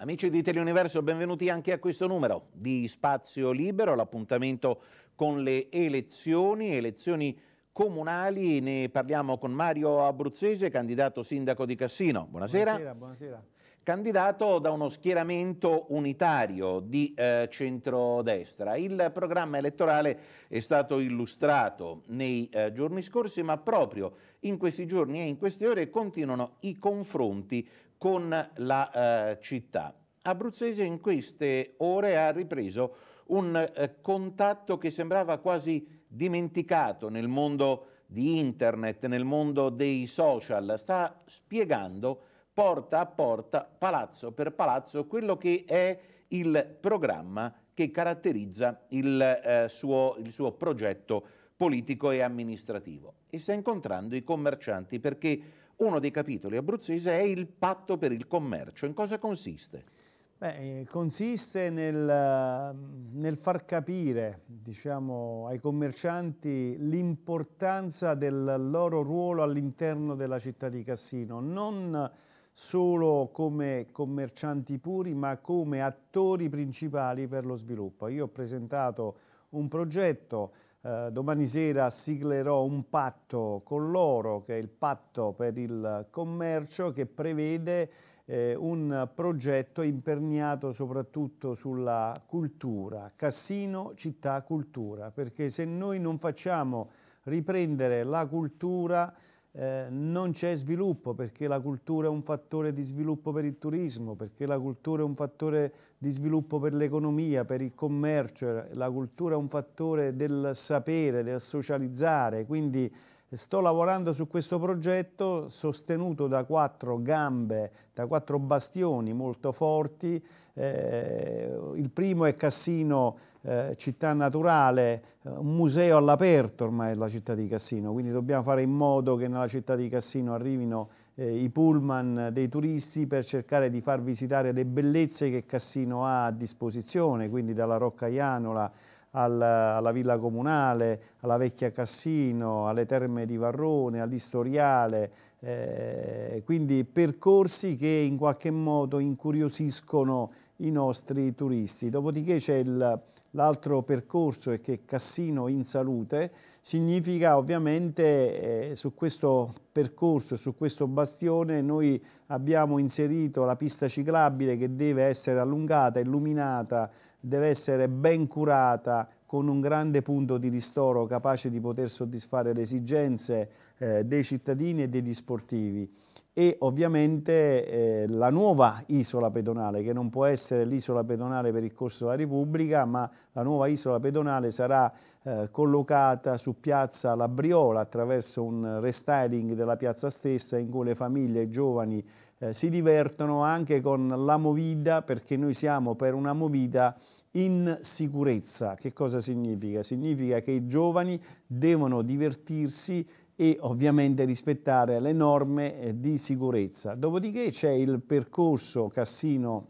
Amici di Teleuniverso, benvenuti anche a questo numero di Spazio Libero, l'appuntamento con le elezioni, elezioni comunali. Ne parliamo con Mario Abruzzese, candidato sindaco di Cassino. Buonasera. Buonasera, buonasera. Candidato da uno schieramento unitario di eh, centrodestra. Il programma elettorale è stato illustrato nei eh, giorni scorsi, ma proprio in questi giorni e in queste ore continuano i confronti con la eh, città. Abruzzese in queste ore ha ripreso un eh, contatto che sembrava quasi dimenticato nel mondo di internet, nel mondo dei social, sta spiegando porta a porta, palazzo per palazzo, quello che è il programma che caratterizza il, eh, suo, il suo progetto politico e amministrativo e sta incontrando i commercianti perché uno dei capitoli abruzzese è il patto per il commercio. In cosa consiste? Beh, eh, consiste nel, nel, far capire diciamo, ai commercianti l'importanza del loro ruolo all'interno della città di Cassino, non solo come commercianti puri ma come attori principali per lo sviluppo. Io ho presentato un progetto eh, domani sera siglerò un patto con loro, che è il patto per il commercio, che prevede eh, un progetto imperniato soprattutto sulla cultura, Cassino Città Cultura, perché se noi non facciamo riprendere la cultura eh, non c'è sviluppo perché la cultura è un fattore di sviluppo per il turismo, perché la cultura è un fattore di sviluppo per l'economia, per il commercio, la cultura è un fattore del sapere, del socializzare, quindi sto lavorando su questo progetto sostenuto da quattro gambe, da quattro bastioni molto forti, eh, il primo è Cassino eh, città naturale, eh, un museo all'aperto ormai è la città di Cassino, quindi dobbiamo fare in modo che nella città di Cassino arrivino eh, i pullman dei turisti per cercare di far visitare le bellezze che Cassino ha a disposizione, quindi dalla Rocca Ianola alla, alla Villa Comunale, alla Vecchia Cassino, alle Terme di Varrone, all'Istoriale, eh, quindi percorsi che in qualche modo incuriosiscono i nostri turisti. Dopodiché c'è l'altro percorso è che Cassino in salute significa ovviamente eh, su questo percorso, su questo bastione noi abbiamo inserito la pista ciclabile che deve essere allungata, illuminata, deve essere ben curata con un grande punto di ristoro capace di poter soddisfare le esigenze eh, dei cittadini e degli sportivi e ovviamente eh, la nuova isola pedonale che non può essere l'isola pedonale per il corso della Repubblica ma la nuova isola pedonale sarà eh, collocata su piazza La Briola attraverso un restyling della piazza stessa in cui le famiglie e i giovani eh, si divertono anche con la movida perché noi siamo per una movida in sicurezza. Che cosa significa? Significa che i giovani devono divertirsi e ovviamente rispettare le norme eh, di sicurezza. Dopodiché c'è il percorso Cassino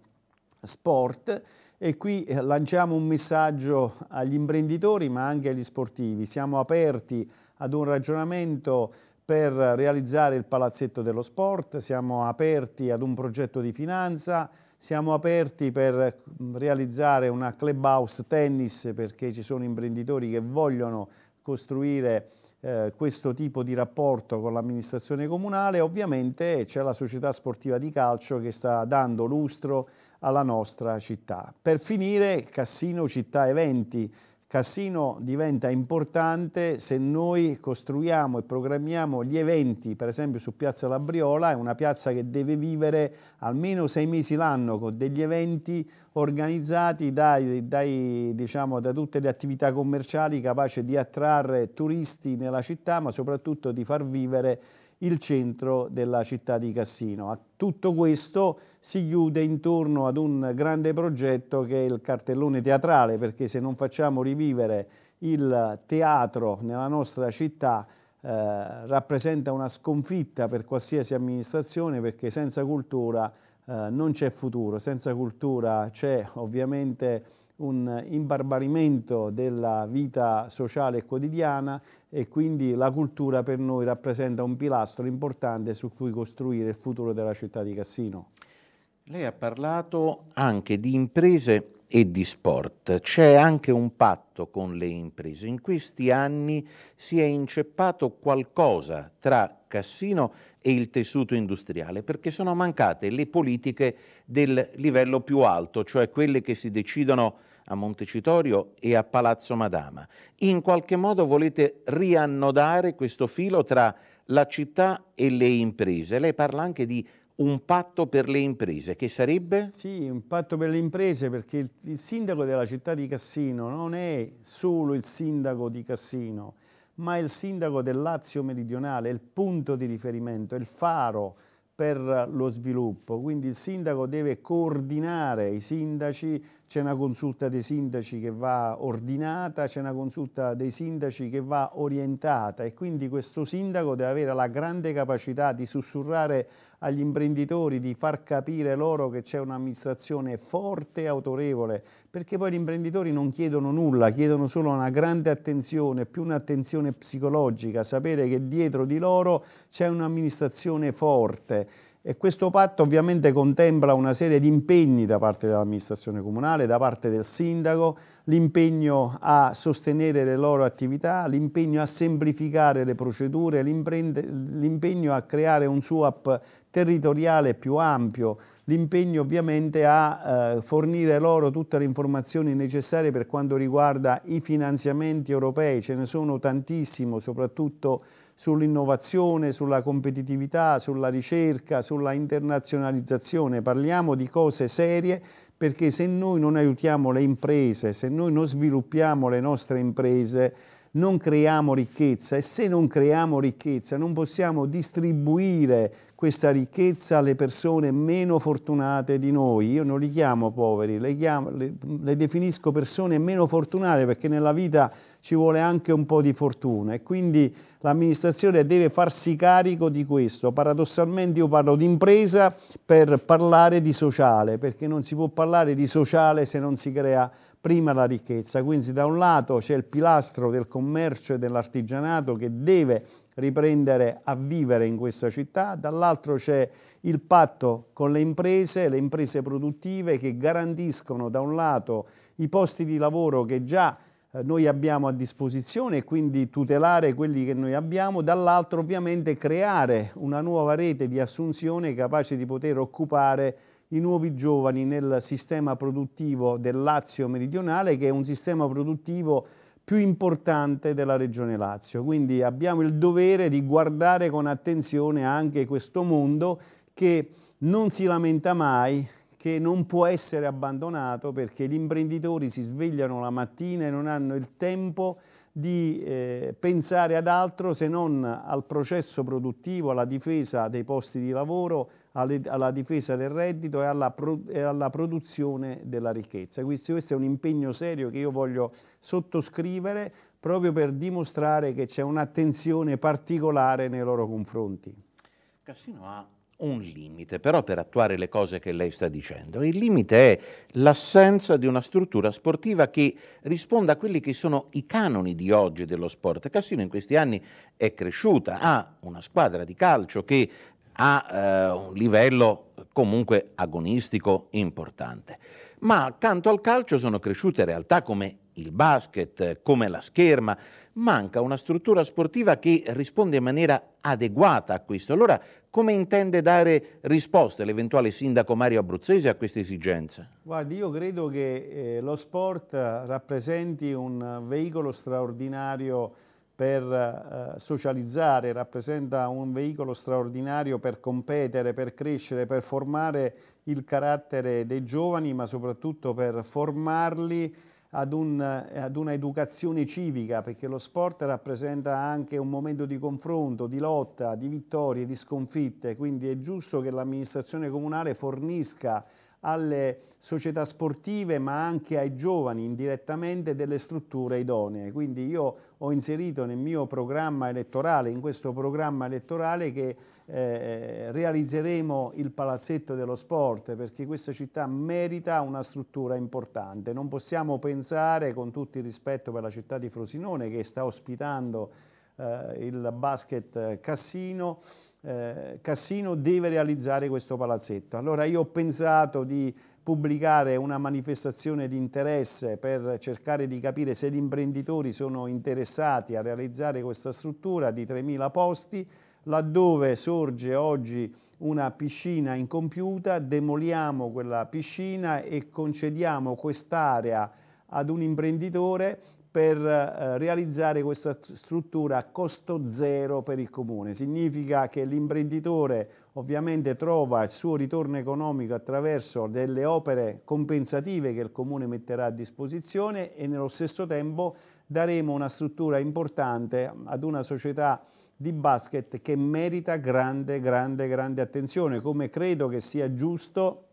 Sport e qui eh, lanciamo un messaggio agli imprenditori ma anche agli sportivi. Siamo aperti ad un ragionamento per realizzare il palazzetto dello sport, siamo aperti ad un progetto di finanza, siamo aperti per realizzare una clubhouse tennis perché ci sono imprenditori che vogliono costruire eh, questo tipo di rapporto con l'amministrazione comunale, ovviamente c'è la società sportiva di calcio che sta dando lustro alla nostra città. Per finire, Cassino Città Eventi, Cassino diventa importante se noi costruiamo e programmiamo gli eventi, per esempio su Piazza Labriola, è una piazza che deve vivere almeno sei mesi l'anno con degli eventi organizzati dai, dai, diciamo, da tutte le attività commerciali capaci di attrarre turisti nella città, ma soprattutto di far vivere il centro della città di Cassino. A tutto questo si chiude intorno ad un grande progetto che è il cartellone teatrale, perché se non facciamo rivivere il teatro nella nostra città eh, rappresenta una sconfitta per qualsiasi amministrazione perché senza cultura eh, non c'è futuro, senza cultura c'è ovviamente un imbarbarimento della vita sociale e quotidiana e quindi la cultura per noi rappresenta un pilastro importante su cui costruire il futuro della città di Cassino. Lei ha parlato anche di imprese e di sport. C'è anche un patto con le imprese. In questi anni si è inceppato qualcosa tra Cassino e il tessuto industriale perché sono mancate le politiche del livello più alto, cioè quelle che si decidono a Montecitorio e a Palazzo Madama. In qualche modo volete riannodare questo filo tra la città e le imprese. Lei parla anche di un patto per le imprese, che sarebbe? Sì, un patto per le imprese perché il, il, sindaco della città di Cassino non è solo il sindaco di Cassino, ma è il sindaco del Lazio meridionale, è il punto di riferimento, è il faro per lo sviluppo. Quindi il sindaco deve coordinare i sindaci c'è una consulta dei sindaci che va ordinata, c'è una consulta dei sindaci che va orientata e quindi questo sindaco deve avere la grande capacità di sussurrare agli imprenditori, di far capire loro che c'è un'amministrazione forte e autorevole, perché poi gli imprenditori non chiedono nulla, chiedono solo una grande attenzione, più un'attenzione psicologica, sapere che dietro di loro c'è un'amministrazione forte e questo patto ovviamente contempla una serie di impegni da parte dell'amministrazione comunale, da parte del sindaco, l'impegno a sostenere le loro attività, l'impegno a semplificare le procedure, l'impegno a creare un SUAP territoriale più ampio, l'impegno ovviamente a eh, fornire loro tutte le informazioni necessarie per quanto riguarda i finanziamenti europei, ce ne sono tantissimo, soprattutto sull'innovazione, sulla competitività, sulla ricerca, sulla internazionalizzazione. Parliamo di cose serie perché se noi non aiutiamo le imprese, se noi non sviluppiamo le nostre imprese, non creiamo ricchezza e se non creiamo ricchezza non possiamo distribuire questa ricchezza alle persone meno fortunate di noi. Io non li chiamo poveri, le, chiamo, le, le, definisco persone meno fortunate perché nella vita ci vuole anche un po' di fortuna e quindi l'amministrazione deve farsi carico di questo. Paradossalmente io parlo di impresa per parlare di sociale, perché non si può parlare di sociale se non si crea prima la ricchezza. Quindi da un lato c'è il pilastro del commercio e dell'artigianato che deve riprendere a vivere in questa città, dall'altro c'è il patto con le imprese, le imprese produttive che garantiscono da un lato i posti di lavoro che già noi abbiamo a disposizione e quindi tutelare quelli che noi abbiamo, dall'altro ovviamente creare una nuova rete di assunzione capace di poter occupare i nuovi giovani nel sistema produttivo del Lazio meridionale che è un sistema produttivo più importante della Regione Lazio. Quindi abbiamo il dovere di guardare con attenzione anche questo mondo che non si lamenta mai, che non può essere abbandonato perché gli imprenditori si svegliano la mattina e non hanno il tempo di eh, pensare ad altro se non al processo produttivo, alla difesa dei posti di lavoro, alle, alla difesa del reddito e alla, pro, e alla, produzione della ricchezza. Questo, questo è un impegno serio che io voglio sottoscrivere proprio per dimostrare che c'è un'attenzione particolare nei loro confronti. Cassino ha un limite, però per attuare le cose che lei sta dicendo. Il limite è l'assenza di una struttura sportiva che risponda a quelli che sono i canoni di oggi dello sport. Cassino in questi anni è cresciuta, ha una squadra di calcio che ha eh, un livello comunque agonistico importante. Ma accanto al calcio sono cresciute realtà come il basket, come la scherma, manca una struttura sportiva che risponde in maniera adeguata a questo. Allora, come intende dare risposte l'eventuale sindaco Mario Abruzzese a queste esigenze? Guardi, io credo che eh, lo sport rappresenti un veicolo straordinario per eh, socializzare, rappresenta un veicolo straordinario per competere, per crescere, per formare il carattere dei giovani, ma soprattutto per formarli ad, un, ad una educazione civica, perché lo sport rappresenta anche un momento di confronto, di lotta, di vittorie, di sconfitte, quindi è giusto che l'amministrazione comunale fornisca alle società sportive ma anche ai giovani indirettamente delle strutture idonee. Quindi io ho inserito nel mio programma elettorale, in questo programma elettorale che eh, realizzeremo il palazzetto dello sport perché questa città merita una struttura importante. Non possiamo pensare, con tutto il rispetto per la città di Frosinone che sta ospitando eh, il basket Cassino, eh, Cassino deve realizzare questo palazzetto. Allora io ho pensato di pubblicare una manifestazione di interesse per cercare di capire se gli imprenditori sono interessati a realizzare questa struttura di 3.000 posti, laddove sorge oggi una piscina incompiuta, demoliamo quella piscina e concediamo quest'area ad un imprenditore per eh, realizzare questa struttura a costo zero per il comune. Significa che l'imprenditore ovviamente trova il suo ritorno economico attraverso delle opere compensative che il comune metterà a disposizione e nello stesso tempo daremo una struttura importante ad una società di basket che merita grande, grande, grande attenzione, come credo che sia giusto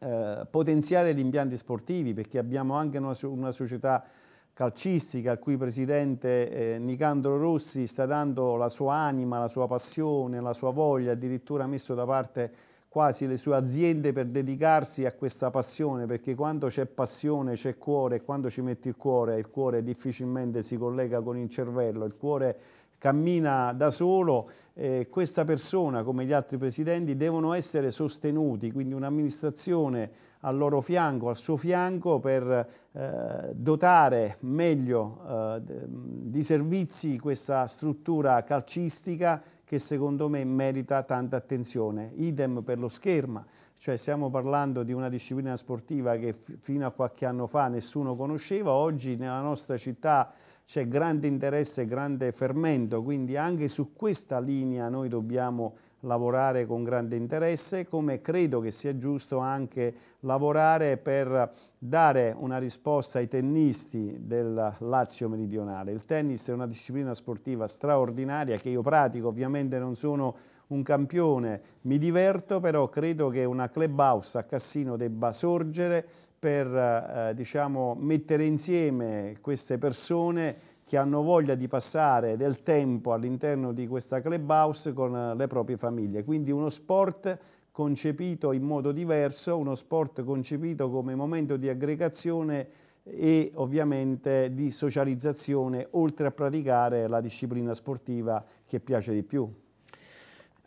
eh, potenziare gli impianti sportivi, perché abbiamo anche una, una società calcistica al cui presidente eh, Nicandro Rossi sta dando la sua anima, la sua passione, la sua voglia, addirittura ha messo da parte quasi le sue aziende per dedicarsi a questa passione, perché quando c'è passione c'è cuore quando ci metti il cuore, il cuore difficilmente si collega con il cervello, il cuore cammina da solo, eh, questa persona come gli altri presidenti devono essere sostenuti, quindi un'amministrazione al loro fianco, al suo fianco per eh, dotare meglio eh, di servizi questa struttura calcistica che secondo me merita tanta attenzione. Idem per lo scherma, cioè stiamo parlando di una disciplina sportiva che fino a qualche anno fa nessuno conosceva, oggi nella nostra città c'è grande interesse grande fermento, quindi anche su questa linea noi dobbiamo lavorare con grande interesse, come credo che sia giusto anche lavorare per dare una risposta ai tennisti del Lazio meridionale. Il tennis è una disciplina sportiva straordinaria che io pratico, ovviamente non sono un campione, mi diverto, però credo che una clubhouse a Cassino debba sorgere per eh, diciamo, mettere insieme queste persone che hanno voglia di passare del tempo all'interno di questa clubhouse con le proprie famiglie. Quindi uno sport concepito in modo diverso, uno sport concepito come momento di aggregazione e ovviamente di socializzazione, oltre a praticare la disciplina sportiva che piace di più.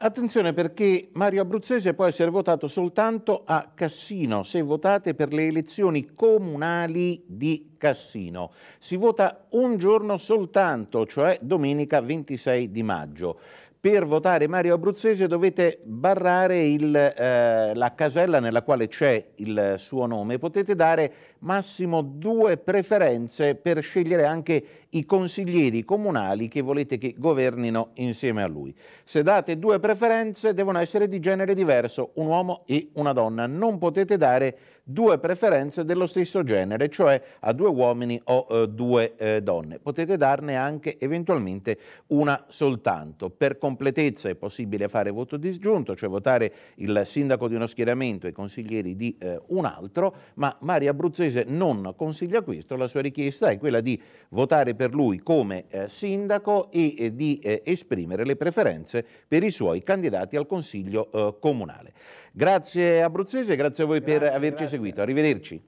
Attenzione perché Mario Abruzzese può essere votato soltanto a Cassino se votate per le elezioni comunali di Cassino. Si vota un giorno soltanto, cioè domenica 26 di maggio per votare Mario Abruzzese dovete barrare il, eh, la casella nella quale c'è il suo nome. Potete dare massimo due preferenze per scegliere anche i consiglieri comunali che volete che governino insieme a lui. Se date due preferenze devono essere di genere diverso, un uomo e una donna. Non potete dare due preferenze dello stesso genere, cioè a due uomini o eh, due eh, donne. Potete darne anche eventualmente una soltanto. Per completezza è possibile fare voto disgiunto, cioè votare il sindaco di uno schieramento e i consiglieri di eh, un altro, ma Maria Abruzzese non consiglia questo, la sua richiesta è quella di votare per lui come eh, sindaco e eh, di eh, esprimere le preferenze per i suoi candidati al consiglio comunale. Grazie Abruzzese, grazie a voi grazie, per averci grazie. seguito. Arrivederci.